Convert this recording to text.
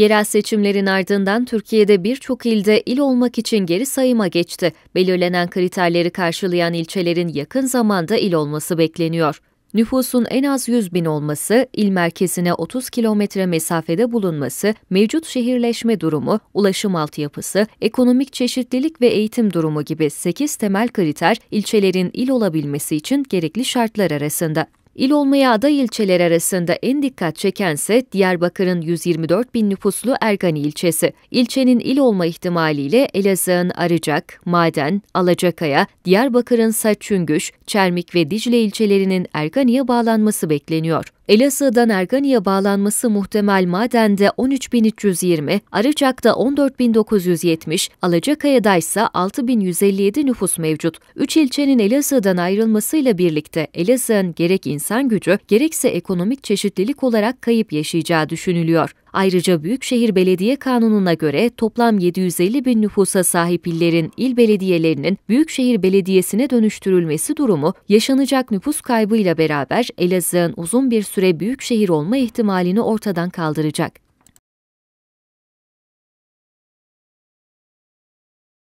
Yerel seçimlerin ardından Türkiye'de birçok ilde il olmak için geri sayıma geçti. Belirlenen kriterleri karşılayan ilçelerin yakın zamanda il olması bekleniyor. Nüfusun en az 100 bin olması, il merkezine 30 kilometre mesafede bulunması, mevcut şehirleşme durumu, ulaşım altyapısı, ekonomik çeşitlilik ve eğitim durumu gibi 8 temel kriter ilçelerin il olabilmesi için gerekli şartlar arasında. İl olmaya aday ilçeler arasında en dikkat çekense Diyarbakır'ın 124 bin nüfuslu Ergani ilçesi. İlçenin il olma ihtimaliyle Elazığ'ın Arıcak, Maden, Alacakaya, Diyarbakır'ın Saçüngüş, Çermik ve Dicle ilçelerinin Ergani'ye bağlanması bekleniyor. Elazığ'dan Ergani'ye bağlanması muhtemel Maden'de 13.320, Arıcak'ta 14.970, Alacakaya'da ise 6.157 nüfus mevcut. Üç ilçenin Elazığ'dan ayrılmasıyla birlikte Elazığ'ın gerek insan gücü gerekse ekonomik çeşitlilik olarak kayıp yaşayacağı düşünülüyor. Ayrıca Büyükşehir Belediye Kanunu'na göre toplam 750 bin nüfusa sahip illerin il belediyelerinin Büyükşehir Belediyesi'ne dönüştürülmesi durumu yaşanacak nüfus kaybıyla beraber Elazığ'ın uzun bir süre büyükşehir olma ihtimalini ortadan kaldıracak.